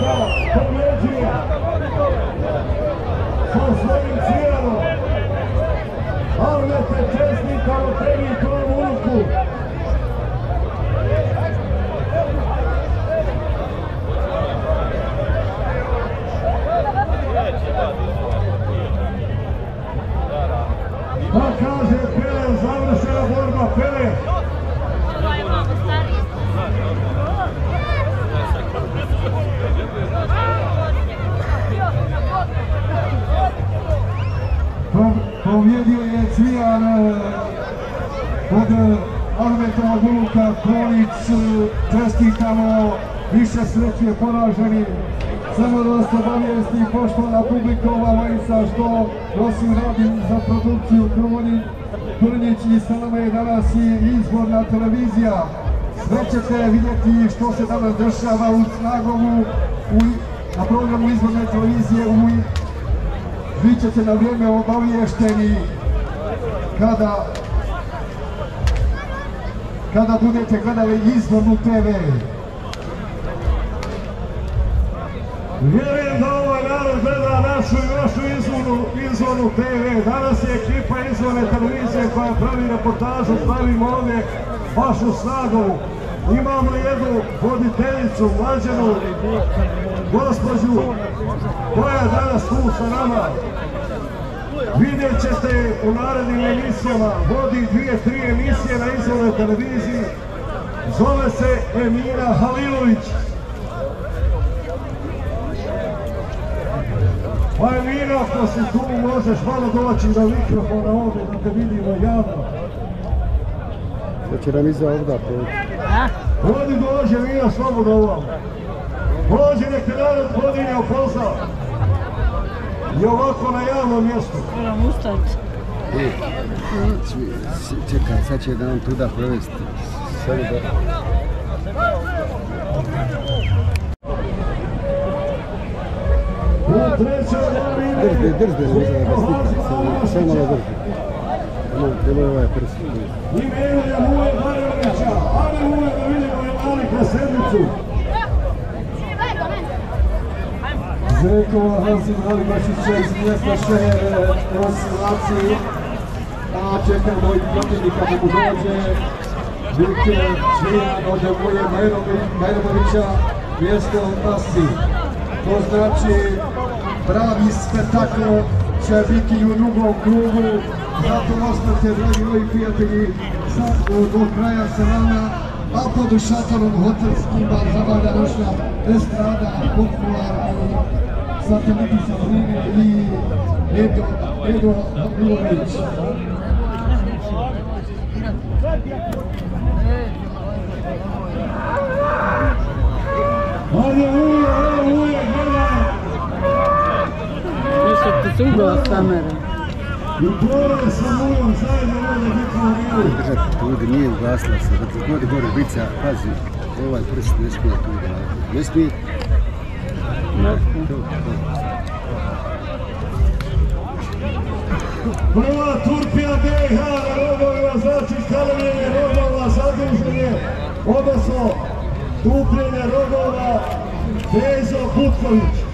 Mahmeta pobjeđuje sa svojim cijelom. Avnete čestitamo sreće poraženi. Samo da vas obavijesti poštovana publika ova majica što nosim radim za produkciju Kronić. Kronić i sa nama je danas i izborna televizija. Sve vidjeti što se danas dešava u Snagovu u, na programu izborne televizije u vi ćete na vrijeme obaviješteni kada kada budete gledali izbornu TV. Vjerujem da ovaj narod gleda našu i vašu izvornu, izvornu TV. Danas je ekipa izvorne televizije koja pravi reportažu, pravimo ovdje vašu snagovu. Imamo jednu voditeljicu, mlađenu gospođu koja je danas tu sa nama. Vidjet ćete u narednim emisijama, vodi dvije, tri emisije na izvornoj televiziji. Zove se Emina Halilović. Pa Emina, ako si tu, možeš malo doći do mikrofona ovdje da te vidimo javno. Da će nam iza ovda proći. Vodi dođe Emina slobodno ovom. Dođe nek te narod podinje u posao. I ovako na javnom mjestu. Moram ustati. E, čekaj, sad će da nam tuda provesti. Samo da... Drži, drži, slika. Samo- malo drži. Ono, je ovaj prst. ime Emilija Muje Bajovića. Ajde Muje da vidimo je malika sedmicu. Zrekova Hansin Halibašića iz mjesta Šeher Rosilaci. A čekamo i protivnika da mu dođe. Viktor Čvijan od Muje Bajrovića, mjesto Asi. To znači pravi spektakl će biti u drugom krugu. Zato ostanite, dragi moji prijatelji, do kraja sa nama. A pod šatorom hotelskim bar zabavlja naša estrada, popularni sateliti sa i Edo, Edo Milović. Ajde, uje, evo uje, gledaj! Više ti se ugla kamera. I pore sa mojom zajedno može biti na miru. Držati tude, nije ugasila se. Dakle, god je gore bica, pazi, ovaj prst ne smije tu. Ne smije. To. Prva Turpija BiH na rogovima, znači kalemljenje rogova, zaduženje, odnosno tupljenje rogova, Bezo Butković.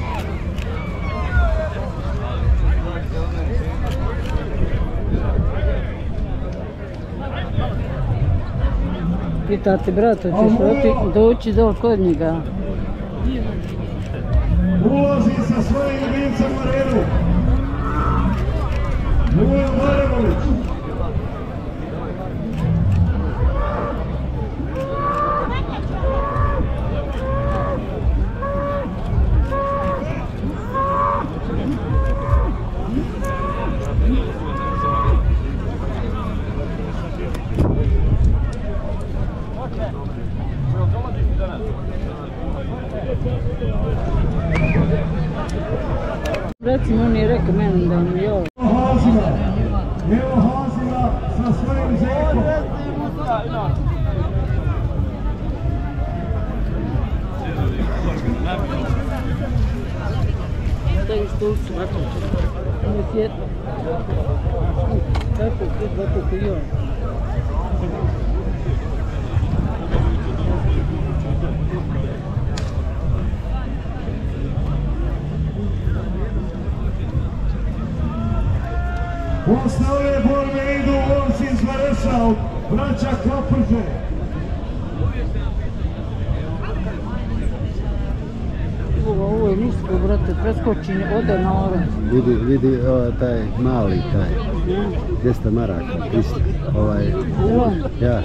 Pitati brata, ćeš oti- doći do kod njega. Ulazi sa svojim ljubimcem u arenu. Mujo Baramović. Recimo, on je rekao meni da mi je ovo. Hazila. Evo Hazila sa svojim zekom. Posle ove borbe idu lovci iz Vareša od braća Kaprže. Ovo, je nisko, brate, preskoči, ode na oran. Vidi, vidi o, taj mali, taj, 200 maraka, 300, ovaj, ja,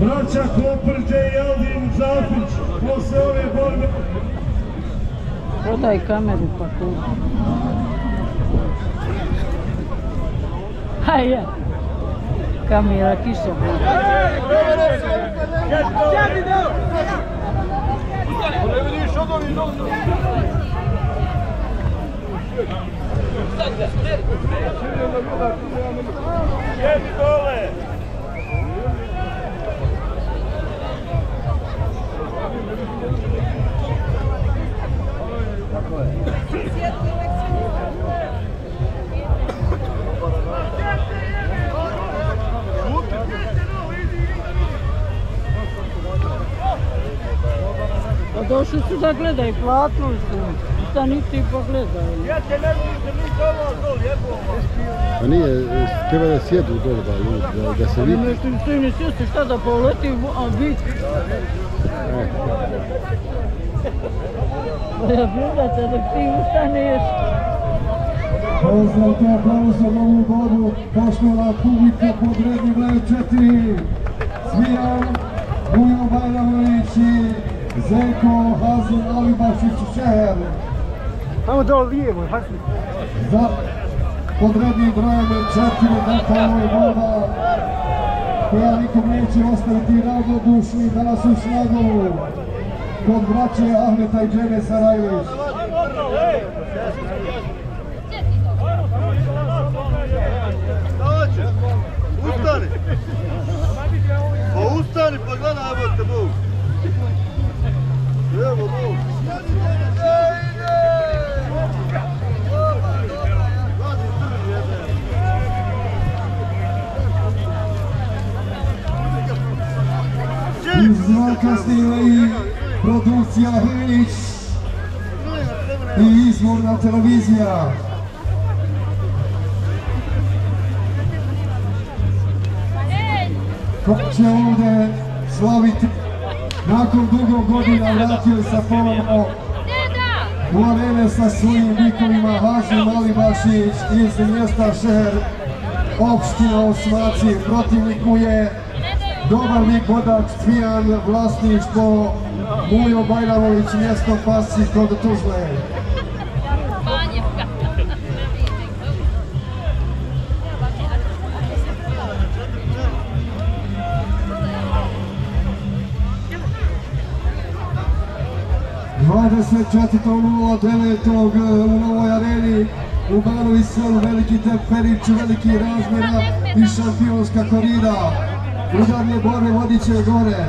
Braća Koprđe i Aldin Zafić. Posle ove borbe prodaj kameru pa tu. Aí, ó. Câmera aqui, só. Jedni. Pa došli su da gledaju, platili su. Da niti pogledaju. pa nije, treba da sjedu dole da ljudi, da, da se Ne vidi. možete mi svi ne sjesti šta da poleti, a vi... Pa ja gledate dok ti ustaneš. Pozdravite aplauzom ovu borbu, poštovana publika pod rednim brojem četiri. Cvijan, Mujo Bajramović i Zeko Hazin Alibašić Šeher. Tamo dole lijevo, hajde. Za pod rednim brojem četiri, dakle ovo je borba koja nikom neće ostaviti ravnodušni danas u Slagovu. Kod braće Ahmeta i Džene Sarajlić. Dođe, ustani. Pa ustani pa gledaj, evo te Bog. Evo Bog. Iz zraka snima i produkcija Hilić i izvorna televizija. Ko će ovdje slaviti nakon dugo godina vratio se ponovno u arene sa svojim likovima Hazim Alibašić iz mjesta Šeher, opština Osmaci, protivnik mu je dobar lik vodač Cvijan, vlasništvo Mujo Bajramović, mjesto Pasi kod Tuzle. Devetog u Novoj areni u Banovi selu Veliki Teperić, veliki razmjera i šampionska korida. Udarne borbe vodit će gore.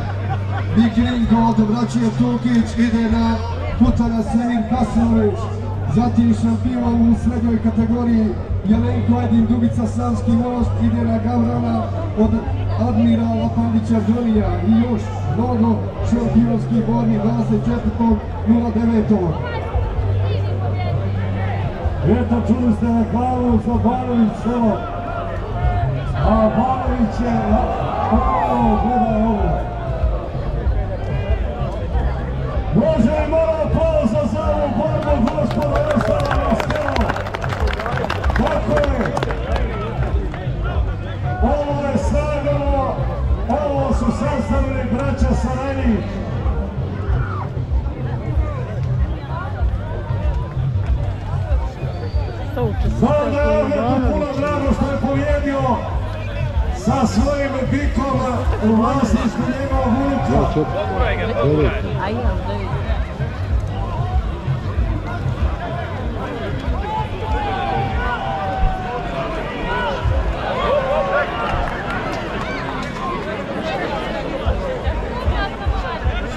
Big od braće Tukić ide na putana Kasimović. Zatim šampion u srednjoj kategoriji Jelenko Edin Dubica Savski most ide na Gavrana od Admirala Pandića Đonija i još mnogo šampionskih borbi 24.09. Eto čuli ste reklamu za Banović selo. A Banović je O, gledaj ovo. U vlasništvu njegovog unuka.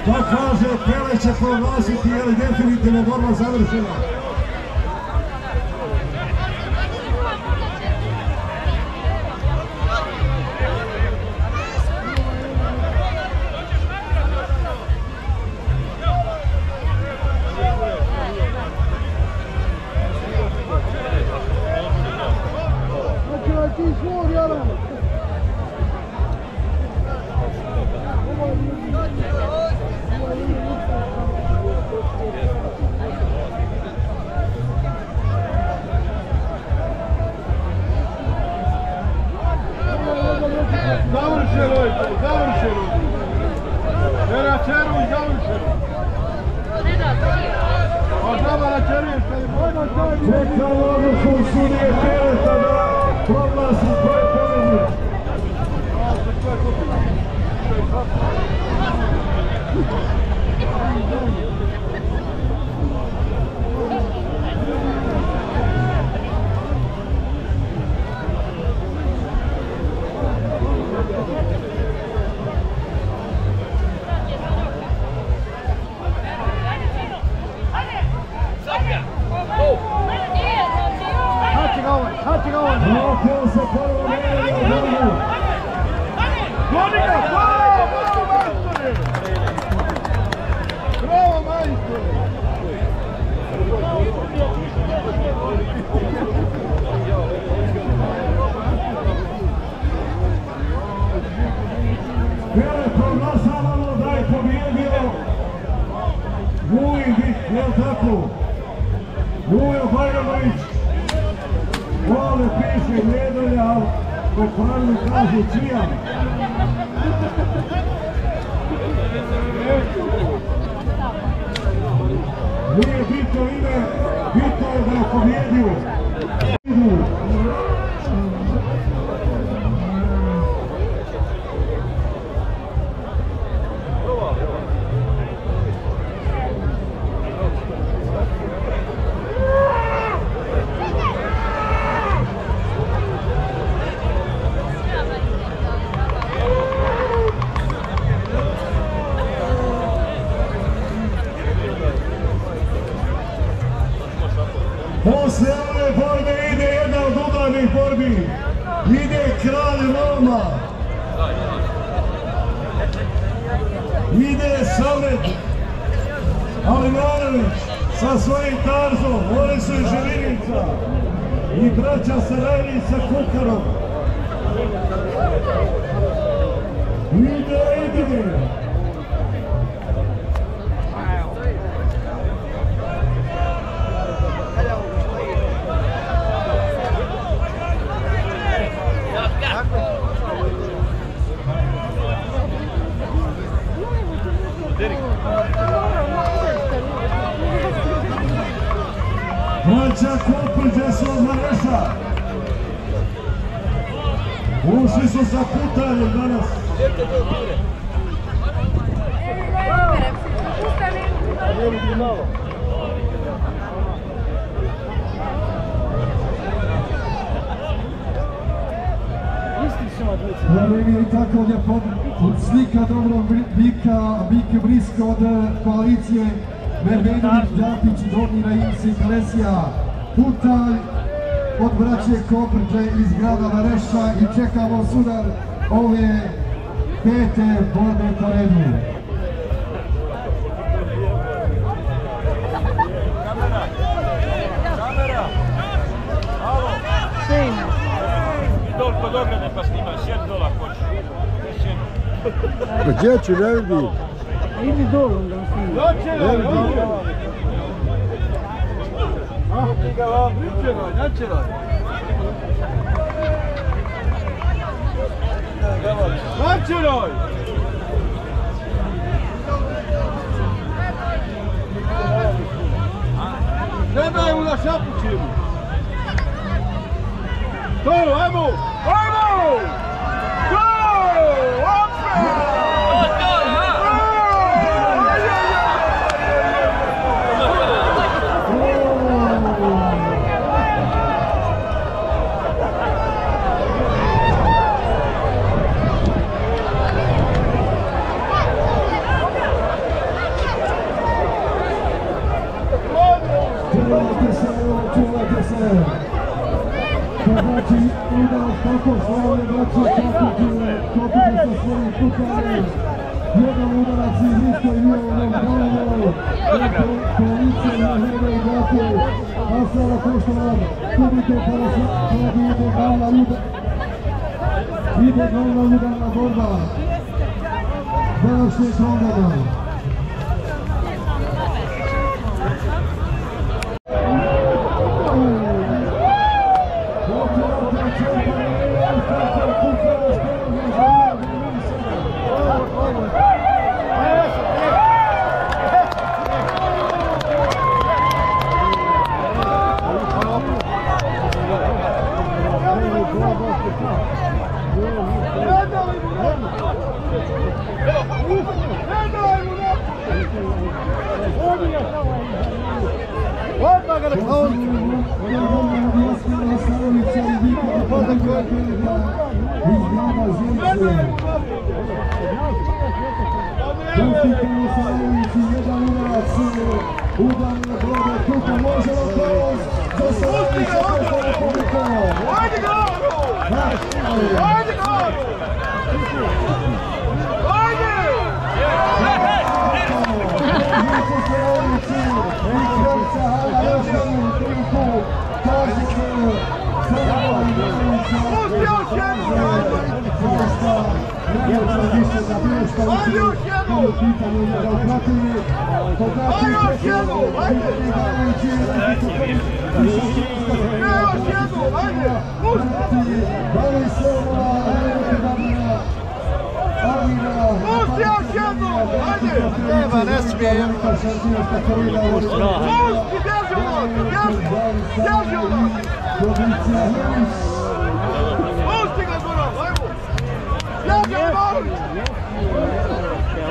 Što kaže, Pele će proglasiti, je definitivno borba završena? Alinović sa svojim tarzom. Oni su iz Žilinica. I braća Sarajnić sa Kukarom. Ide, ide. Kopriđe su od Mareša. Ušli su sa putanjem danas. Da ne bi tako lijepo slika dobrog bika, bike blisko od koalicije Verbenović, Đapić, Domira Ins i Klesija. Putalj od braće Koprđe iz grada Vareša i čekamo sudar ove pete borbe po redu. Kod ograde pa snima, sjed dol ako hoćeš. Pa gdje ću, ne vidim. Idi dolu onda snimi. Ne vidim. Načeraj! Ne daj mu na šapućinu! To, ajmo! Ajmo! Udar kako slavne braće Kapiđe, Kapiđe sa svojim kukarom. Jedan udarac iz isto i bio onom glavom. Koalicija na hebe i brate. A sada poštovan, vidite kada se kada ide glavna udar. Ide glavna udarna borba. Rondana. Ajde još jednu! Ajde još jednu! Ajde! Ne još jednu! Ajde! Pusti! Pusti još jednu! Ajde! Nema, ne Bježi od Marovića!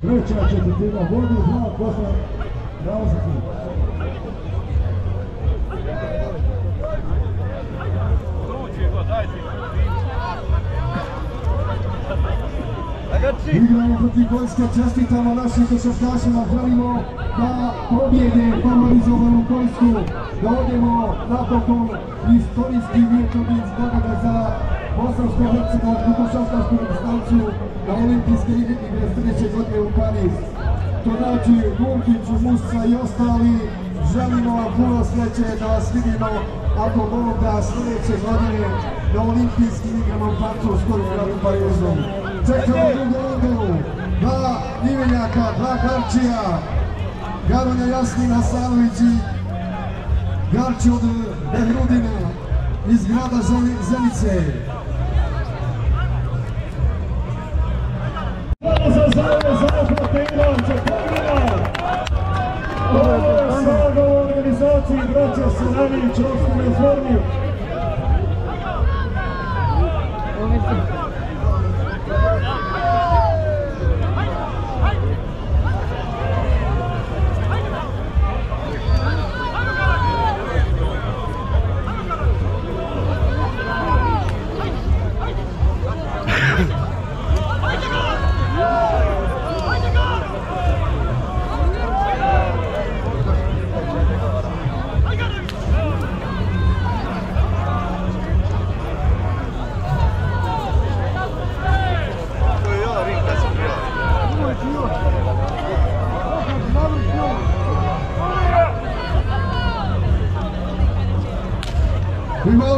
Treća četvrtina vodi, znak posle razlike. Igramo protiv Poljske, čestitamo našim košarkašima, želimo da pobjede favorizovanu Poljsku, da odemo napokon istorijski vjetovin zbogada za Bosansko-Hercegovačku košarkašku reprezentaciju na olimpijske igre sljedeće godine u Pariz. To znači Gurkiću, Musa i ostali, želimo vam puno sreće da vas vidimo ako Bog da sljedeće godine na olimpijskim igrama u Parku u gradu Parizu. Čekamo drugu dva Ivenjaka, dva Garčija, Garonja Jasmin Hasanović i Garči od Behrudina iz grada Zenice. Za zajedno Ivanče, pogleda! Ovo je snaga u organizaciji braća Selanić, opštine Forniju.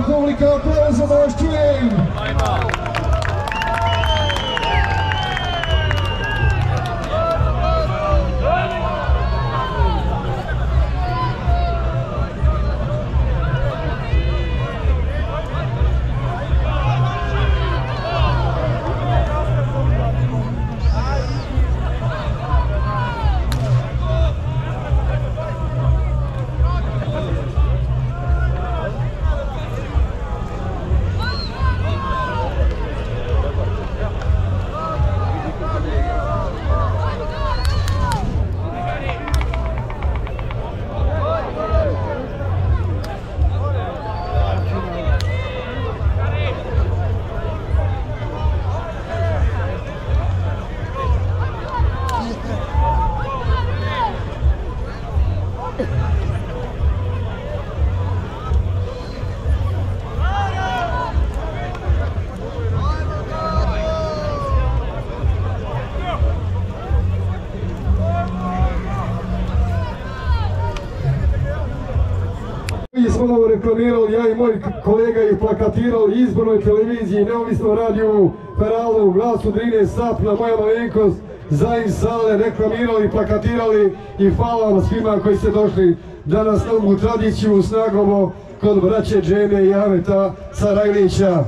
Publika aplauz za naš ovo reklamirali, ja i moj kolega i plakatirali izbornoj televiziji, neovisno radiju, Feralu, glasu Drine, Sap, na moja malenkost, Zain Sale, reklamirali, plakatirali i hvala vam svima koji ste došli danas na ovu tradiciju snagovo kod braće Džeme i Aveta Sarajlića.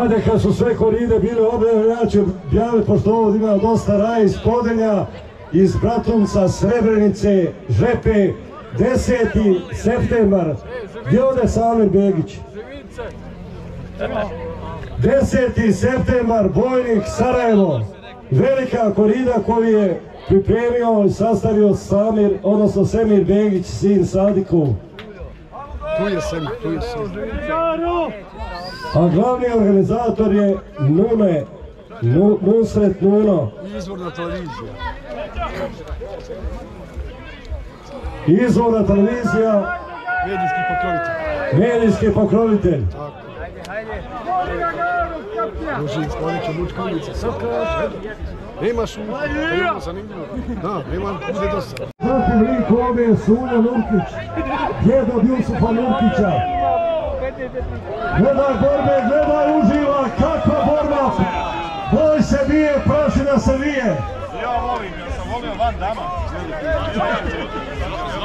Ajde kad su sve koride bile objavljene, ja ću objaviti, pošto ovdje ima dosta raja iz Podelja, iz Bratunca, Srebrenice, Žepe, 10. septembar. Gdje ode Samir Begić? 10. septembar, Bojnik, Sarajevo. Velika korida koju je pripremio i sastavio Samir, odnosno Semir Begić, sin Sadikov. A glavni organizator je Nune, Nu- Nusret Nuno. Izvorna televizija. Izvorna televizija, Medijski pokrovitelj. medijski pokrovitelj. Ružinska, oni će mučka ulica. Sad kaže, nema šuta, to je zanimljivo. Da, nema, bude dosta. Zatim lik ovdje je Sunja Nurkić, djed od Jusufa Nurkića. Gledaj borbe, gledaj uživa, kakva borba! Boj se bije, prašina se vije. Ja volim, ja sam volio Van Dama.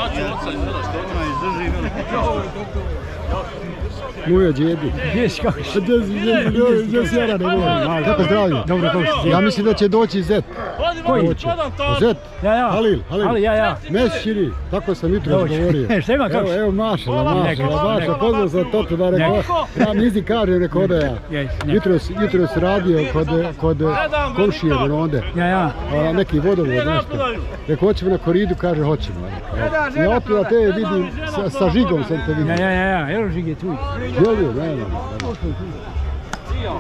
Ona izdrži ja, moja djedi. Gdje si kako? Gdje si jara ne govorim. Kako zdravi? Dobro, kako si? Ja mislim da će doći Zet. Koji? Zet. Ja, ja. Halil, Halil. Ali, ja, ja. Mesširi, tako sam jutro govorio. Šta ima, kako Evo, si? evo mašala, mašala, mašala, pozdrav sam to da rekao. Ja nizi kažem, rekao da ja. Jutros, jutros radio kod, kod komšije onde. Ja, ja. A, neki vodovod, nešto. Rekao, hoćemo na koridu, kaže, hoćemo. Ja opet na te vidim, sa, žigom sam te Ja, vidio. ja, ja, ja. Evo žig je tu. Jelio, ne, ne.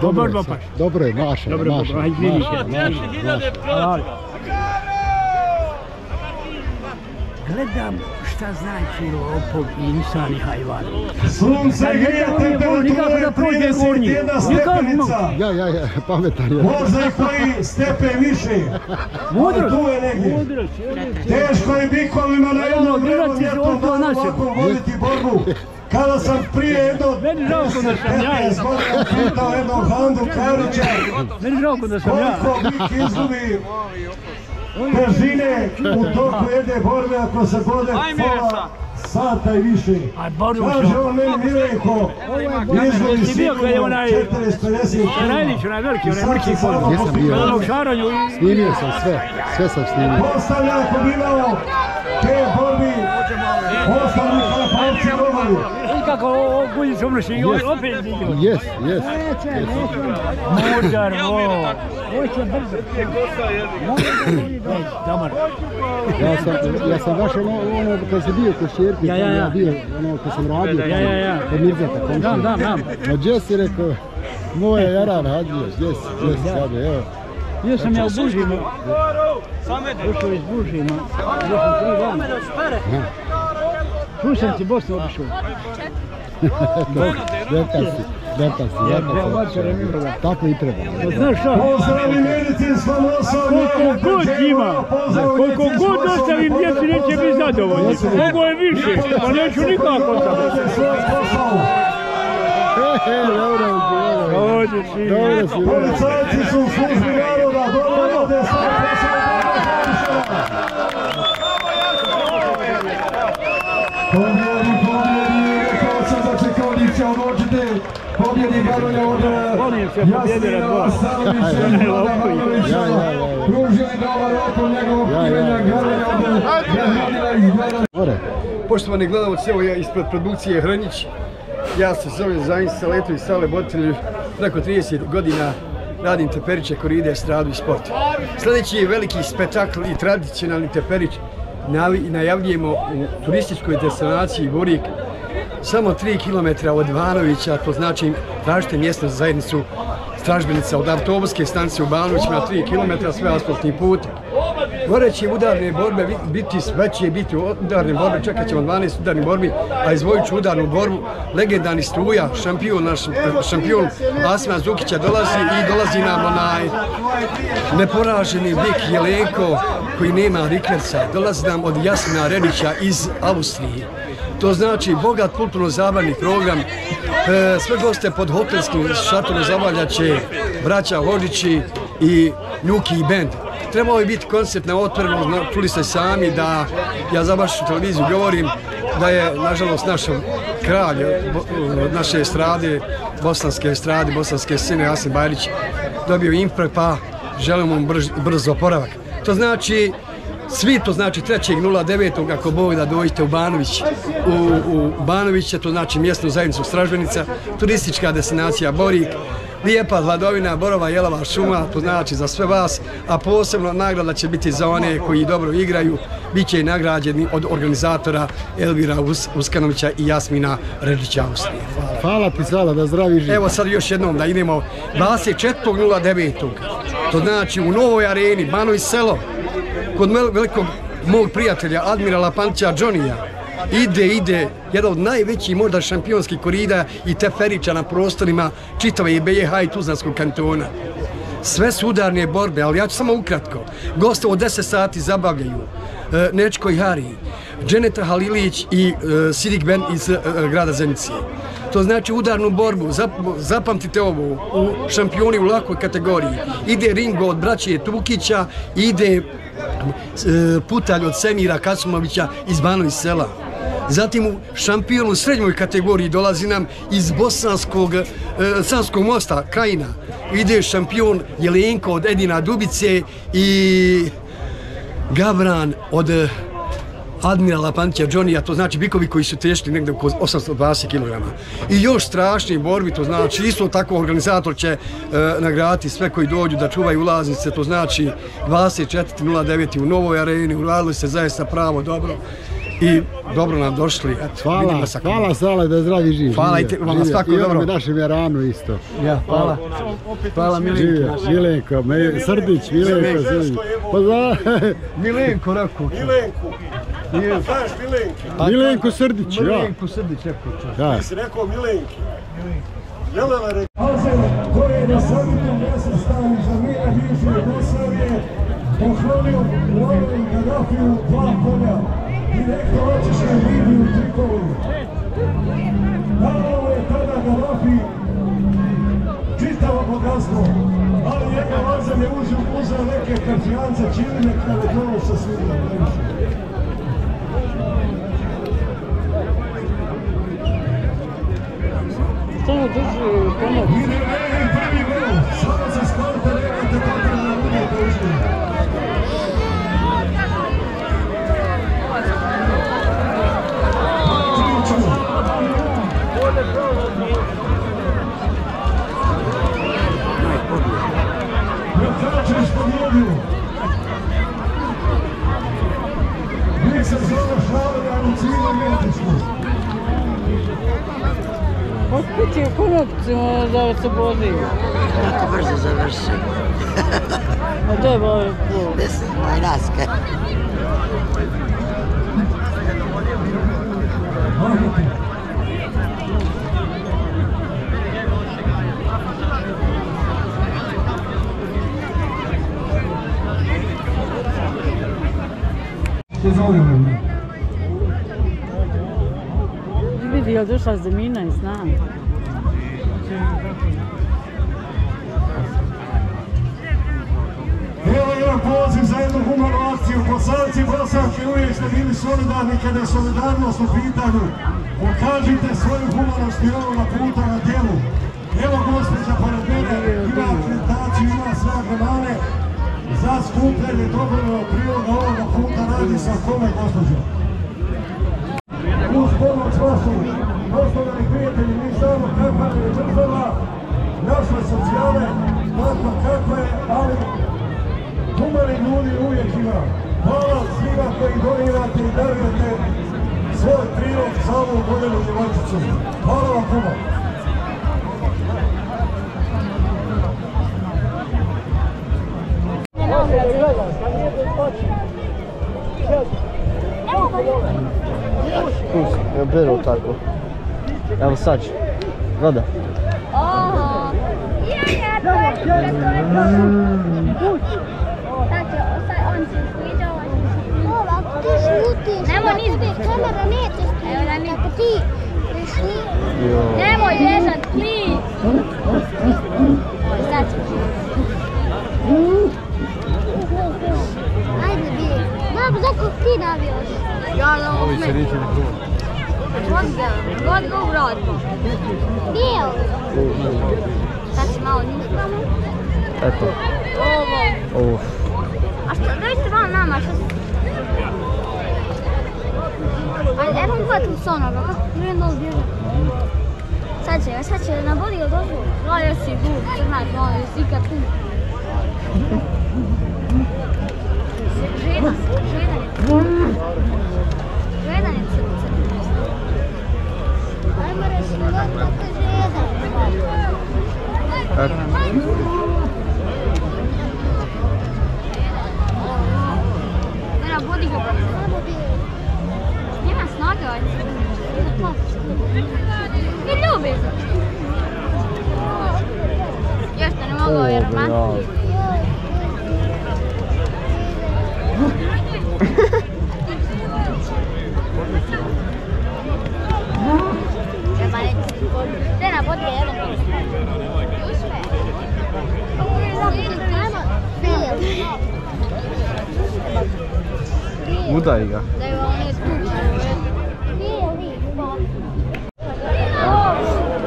Dobro je, Borba sad. paš. dobro je, mašala, Dobro, ajde, vidi. mašala, mašala, mašala. Ali. Gledam šta znači lopov i insan i hajvan. Sunce grije, prođe 31 gornji. Nikako. stepenica. Ja, ja, ja, pametan je. Možda i koji stepen više. Mudrost. Tu je negdje. Teško je bikovima na jednom vremenu danu naše. ovako voditi borbu. Kada sam prije jedno Meni žalko da sam ja. 15 godina pitao jednog Handu Karića Meni žalko da sam ja. koliko bik izgubi težine u toku jedne borbe ako se bode pola sata i više. Kaže on meni Milenko, izgubi Ti bio kad je sigurno onaj- 40-50 kila. Rajlić, onaj veliki, onaj mrki samo Jesam bio. Snimio sam sve, sve sam snimio. Postavlja ako bi imao te borbi ostali kalpavci robovi. I kako ovo guzić omnoši i ovaj opet idio. Jes, jes. Mudar, vo. Hoće brzo. Dobar. Ja sam, ja sam baš ono, ono kad sam bio kod Ja, ja, ja. bio, ono kad sam radio. Ja, ja, ja. Kod Mirzeta, znam, znam. Ma gdje si rekao, moja Jaran Hadžija, gdje si, gdje si sad, evo. Bio sam ja u Bužima. Došao iz Bužima. Bio sam tri dana. Tu sam ti Bosnu obišao. Deka si, deka si, deka si. Tako i treba. Znaš šta? Pozdrav i medicinskom osoblju. Koliko god ima, koliko god ostavim djeci neće biti zadovoljni. Mogu je više, pa neću nikako. E, e, dobro si. Dođe si. Dobro si, dobro. Policajci su u službi naroda, dobro rade svoj odločiti. Pobjedi Garolja od Volim se pobjedi na dva. Jasmina Stanovića i Vlada ja, ja. Pružili dobar okon njegovog Ja, ja, imenja ja. Garolja od Jasmina iz Grada More. Poštovani gledalci, evo ja ispred produkcije Hrnjić. Ja se zovem Zajin Saleto i Sale Botelj. Preko 30 godina radim teperiće, koride, stradu i sport. Sljedeći je veliki spektakl i tradicionalni teperić najavljujemo u turističkoj destinaciji Borik. Samo 3 km od Vanovića, to znači tražite mjesnu zajednicu stražbenica od autobuske stanice u Banovićima, 3 km, sve asfaltni put. Gore će udarne borbe biti, sve će biti udarne borbe, čekat ćemo 12 udarnih borbi, a izvojit ću udarnu borbu. Legendarni struja, šampion naš, šampion Asma Zukića dolazi i dolazi nam onaj neporaženi bik Jelenko koji nema rikverca. Dolazi nam od Jasmina Renića iz Austrije. To znači bogat kulturno-zabavni program. E, sve goste pod hotelskim šatorom zabavljat će braća Hođići i Njuki i Band. Trebao je biti koncept na zna- čuli ste sami da ja za vašu televiziju govorim da je nažalost naš kralj bo- naše estrade, bosanske estrade, bosanske scene Asim Bajrić dobio impre pa želimo mu brz oporavak. To znači svi to znači 3.09. ako Bog da dođete u Banović, u, u Banović, to znači mjesnu zajednicu Stražbenica, turistička destinacija Borik, lijepa hladovina, borova, jelova šuma, to znači za sve vas, a posebno nagrada će biti za one koji dobro igraju, bit će i nagrađeni od organizatora Elvira Us- Uskanovića i Jasmina Redića. Hvala. Hvala ti Sala, da zdravi živ. Evo sad još jednom da idemo 24.09. To znači u novoj areni Banovi selo kod velikog mog prijatelja Admirala Panća Džonija ide, ide jedan od najvećih možda šampionskih korida i teferića na prostorima čitave BiH i Tuzlanskog kantona. Sve su udarne borbe, ali ja ću samo ukratko. Goste od 10 sati zabavljaju e, Nečko i Hari, Dženeta Halilić i e, Sidik Ben iz e, grada Zenice. To znači udarnu borbu, Zap- zapamtite ovo, u šampioni u lakoj kategoriji. Ide Ringo od braće Tukića, ide putalj od Semira Kasumovića iz Banovi sela. Zatim šampion u srednjoj kategoriji dolazi nam iz Bosanskog, e, Sanskog mosta, Krajina. Ide šampion Jelenko od Edina Dubice i Gabran od e, Admirala Panća Johnija, to znači bikovi koji su teški negdje oko 820 kg. I još strašni borbi, to znači isto tako organizator će e, nagraditi sve koji dođu da čuvaju ulaznice, to znači 24.09. u novoj areni, uradili se zaista pravo dobro i dobro nam došli. Eto, Hvala, hvala Sala, da zdravi živ. Hvala i te- vama živio. svako I dobro. onome našem Jaranu isto. Ja, hvala. Hvala Milenko, me, Srdić, Milenko, Srdić. Pa za, Milenko rekao. Milenko Srdić, ja. Milenko Srdić rekao. Da. Bazen koji je na samitom mjestu stavio za mira bivše Jugoslavije, poklonio Muammeru Gaddafiju dva konja, direktno očiše Libiju Tripoli. Dao je tada Gaddafi čitavo bogatstvo, ali njegov Bazen je uzeo, neke karčijance, čiline, kada je to sa svima. Samo drži pomoć. Prvi gol, samo se sklonite, nemojte kontra da budete ušli. Prokačeš se zove u cijelom Mjetičku. Opet je konopcima da se bodi. Tako brzo završi. A to je pol. Deset moj raska. Sezoni. Vidi, je došla zemina i znam. Evo jedan poziv za jednu humanu akciju. Bosanci, bosanke, uvijek ste bili solidarni kada je solidarnost u pitanju. Pokažite svoju humanost i ovo na puta za skupljanje dobrovoljnog priloga ovoga puta radi sa kome gospođo. Uz pomoć vašu, poštovani prijatelji, mi znamo kakva je država, naše socijale, tako kako je, ali humani ljudi uvijek ima. Hvala svima koji donirate i darujete svoj prilog za ovu godinu. Hvala vam puno. Je. Sad sad sviđa, ovo će se sviđa. Ovako ti šutiš. Nemoj niz Kamera neće Evo da Ako ti prišli. Vezat, please! Sad. Ajde bi. Dobro, dok ti navijaš. Da ovo. Vodi ga, vodi ga u rad. Gdje je ovo? Sad će malo niskamo. Eto. Ovo. Ovo. A što, dajte malo nama, što se... Ajde, evo uhvatim s onoga, kako krenem dolu bježa. Sad će sad će na bodi ga došlo. Gledaj si gub, crnac, ono, jesi ikad tu. Žena, žena je. Ajmo reći, kako kaže jedan. Eto. Vera, bodi ga. Nema snage ovaj crn. Ne ljubi. Još te ne mogu ovaj romantik.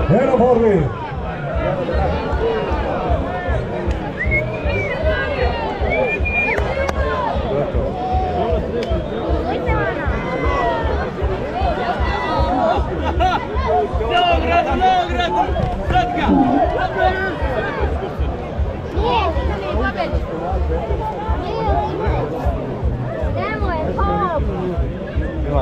Treba reći.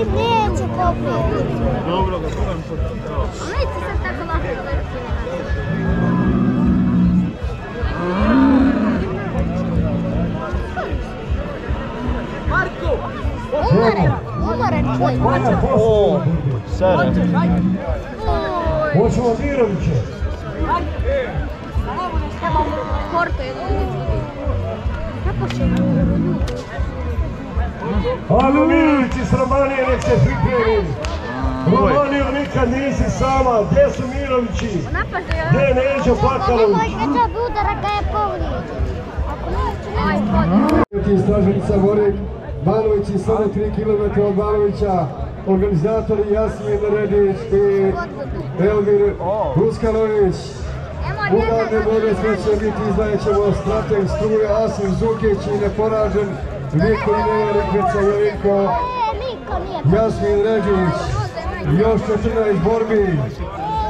Svi neće povrijeđen. A neće sad tako lako da Umaren, umaren čovjek. O. Sere. Hoćemo Miroviće. Korto je Kako će? Mirović iz Romanije, nek se pripremi. Romaniju nikad nisi sama, gdje su Mirovići? Gdje je Neđo Pakalović? Straženica Borik, Banović je samo 3 km od Banovića, organizatori Jasmin Redić i Elvir Ruskalović. Uradne borbe sve će biti izdajet ćemo strateg struje Asim Zukić i neporažen Niko Neverikvica Jelinko, E, niko nije Jasmin Redić. Još 14 borbi.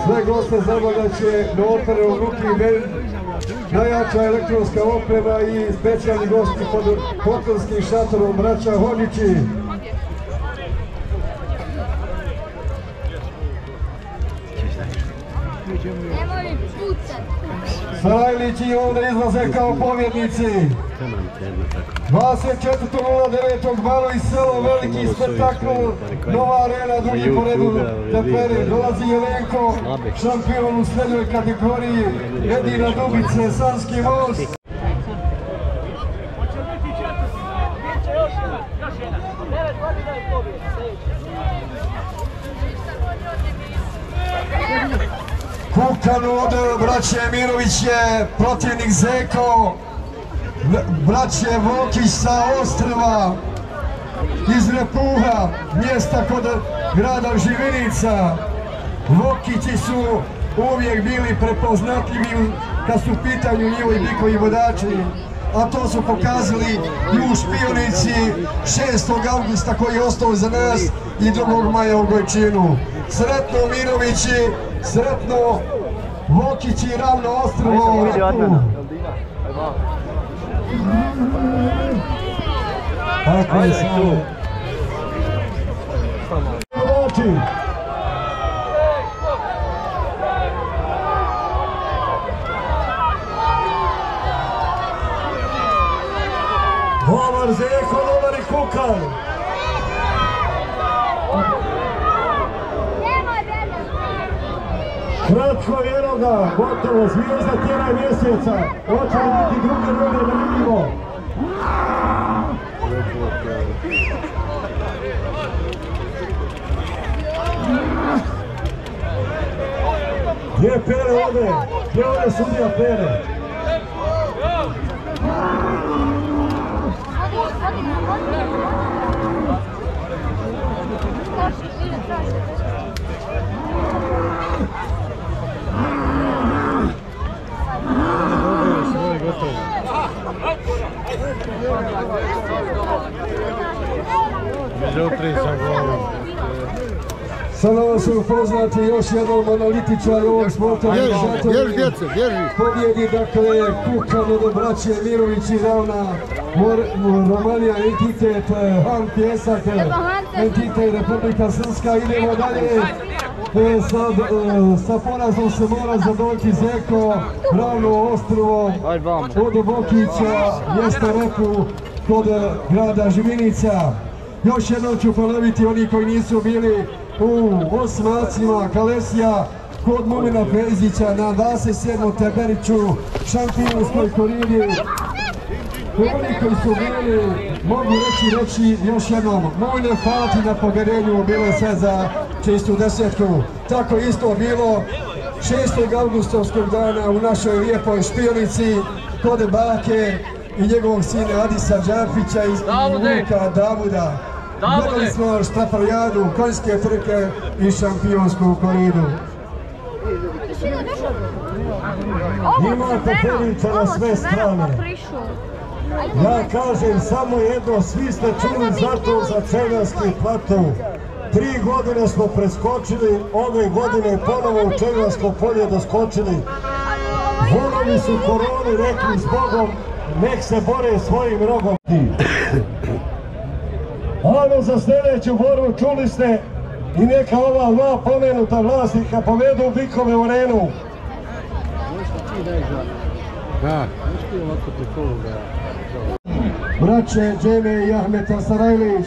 Sve goste zabavlja će na otvorenom ruki bend, najjača elektronska oprema i specijalni gosti pod hotelskim šatorom braća Hodići. Sarajlić i ovdje izlaze kao pobjednici. 24.09. Malo i selo, veliki spektakl, nova arena, drugi po redu teperi. Dolazi Jelenko, šampion u srednjoj kategoriji, jedina Dubice, Sanski most. Kukan od braće Mirović je protivnik Zeko, braće Vokić sa Ostrva, iz Repuha, mjesta kod grada Živinica. Vokići su uvijek bili prepoznatljivi kad su u pitanju njihovi bikovi vodači, a to su pokazali i u špionici 6. augusta koji je ostao za nas i 2. maja u Gojčinu. Sretno Mirovići, sretno Vokići i ravno Ostrovo u Repu. Tako je samo. Voći. Dobar Zeko, dobar i Kukan. Kratko evo ga, gotovo, zvijezda tjera mjeseca. Li biti druge druge da vidimo. Gdje je Pere ode? Gdje ode sudija Pere? Sada vas se upoznati još jednom analitičar ovog sporta. Bježi, bježi djece, bježi. Pobjedi, dakle, Kukan od braće Mirović i Ravna, Romanija, entitet, eh, Han Pjesak, eh, entitet Republika Srpska. Idemo dalje. E, sad, e, sa porazom se mora zadovoljiti Zeko, Ravno Ostrovo, od Bokića, mjesta Repu, kod grada Živinica. Još jednom ću ponoviti oni koji nisu bili u osmacima Kalesija kod Mumina Pezića na 27. Teberiću šampionskoj koridi. Oni koji su bili, mogu reći, reći još jednom, Mumine hvala ti na poverenju, bilo je sve za čistu desetku. Tako isto bilo 6. augustovskog dana u našoj lijepoj špionici kod Bake i njegovog sina Adisa Đafića iz Luka Davuda. Gledali smo štaparijadu, konjske trke i šampionsku koridu. Imate perica na sve strane. Ja kažem samo jedno, svi ste čuli zato za Čeljanski plato. Tri godine smo preskočili, ove godine ponovo u Čeljansko polje doskočili. Vonovi su koroni rekli s Bogom, nek se bore svojim rogom. Ano za sljedeću borbu čuli ste i neka ova dva pomenuta vlasnika povedu bikove u arenu. Braće Džeme i Ahmeta Sarajlić.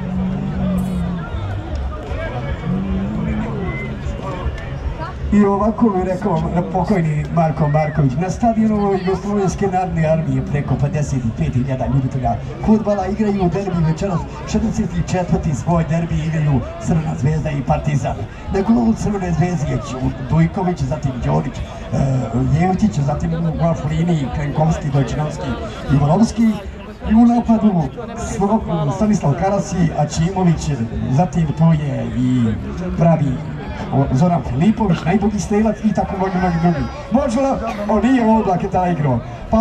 I ovako mi rekao pokojni Marko Marković, na stadionu Jugoslovenske narodne armije preko 55.000 ljubitelja futbala igraju derbi večeras, 64. svoj derbi igraju Crvena zvezda i Partizan. Na golu Crvene zvezde je Dujković, zatim Đorić, Ljevtić, zatim u liniji Krenkovski, Dojčinovski i Volovski, i u napadu Stanislav Karasi, Ačimović, zatim tu je i pravi Zoran Filipović, najbolji strelac i tako mnogi, mnogi drugi. Možda on nije oblak je taj igrao. Pa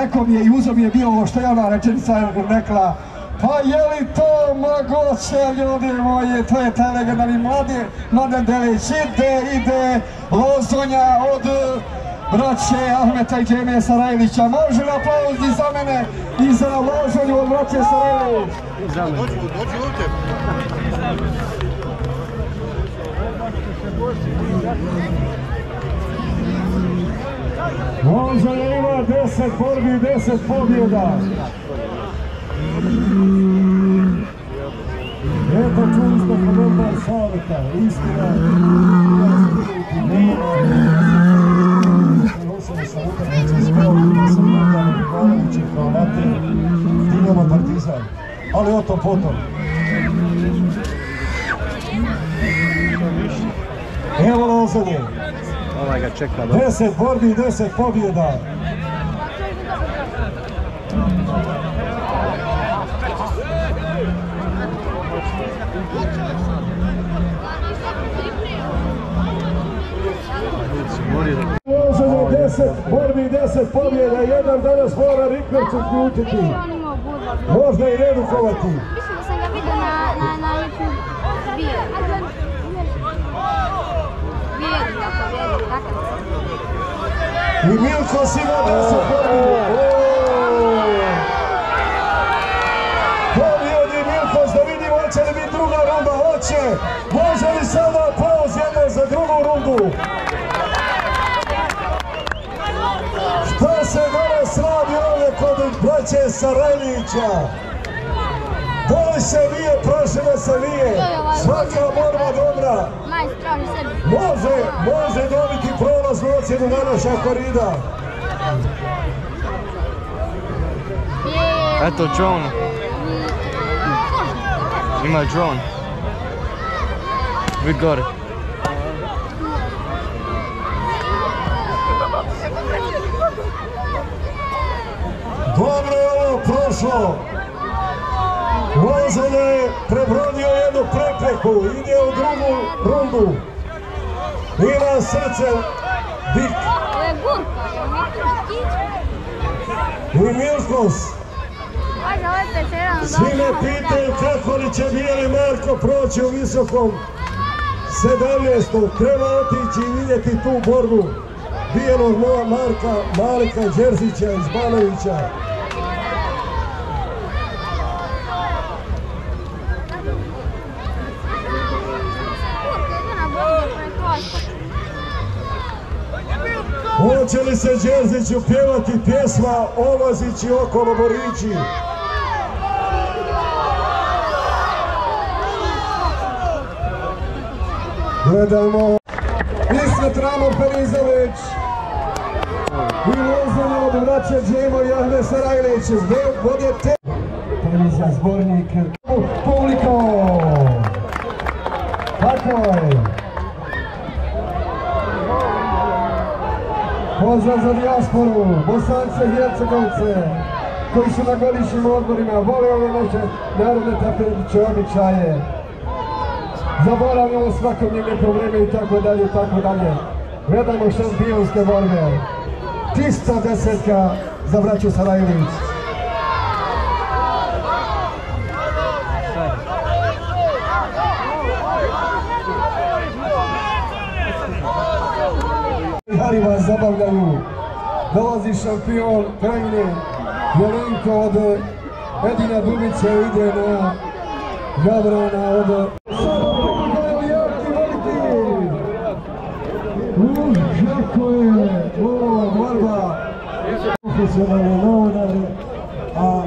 rekao mi je i uzeo mi je bio ovo što je ona rečenica rekla pa je li to moguće, ljudi moji, to je taj legendarni mlade, Mladen Delić, ide, ide, lozonja od braće Ahmeta i Džemije Sarajlića. Može li aplauz i za mene i za lozonju od braće Sarajlić? Dođi, dođi ovdje. Lozonja ima 10 borbi i 10 pobjeda. Eto čuli smo komentar savjeta, istina. Dinamo Partizan. Ali o tom potom. Evo Lozanje, Ovaj ga čeka da... 10 borbi i 10 pobjeda. Lozanje 10 borbi i 10 pobjeda. Jedan danas mora Rikverc uključiti. Možda i redukovati. Takav. I Milko Sima 10 borbi. Pobjedi Milkos da vidimo hoće li biti druga runda. Hoće. Može li sada aplauz jedno za drugu rundu? Šta se danas radi ovdje kod braće Sarajlića? Se nije, prašeno se nije. Svaka borba dobra. Može, može dobiti prolaznu ocjenu današnja korida. Eto drone. Ima drone. We got it. Dobro je ovo prošlo. Lozan je prebrodio jednu prepreku, ide u drugu rundu. Ima srce dik i Milkos. Svi me pitaju kako li će Bijeli Marko proći u visokom 17. Treba otići i vidjeti tu borbu Bijelog Nova Marka, Malika Đerzića iz Banovića. Hoće li se Đerziću pjevati pjesma Omazići okolo Borići? Gledamo Ismet Ramo Perizović i Lozanje od braće Džemo i Ahme Sarajlić. Vode te... Televizija zbornik. Publiko! Tako je. Pozdrav za dijasporu, Bosance i Hercegovce, koji su na godišnjim odborima, vole ove naše narodne tapetiće običaje. Zaboravljamo svakodnevne probleme i tako dalje tako dalje. Gledamo šampionske borbe. Čista desetka za braću Sarajlić. Hari vas zabavljaju. Dolazi šampion krajine Jelenko od Edina Dubića ide na Gavrana od Uh, kako je ovo borba profesionalne novinare, a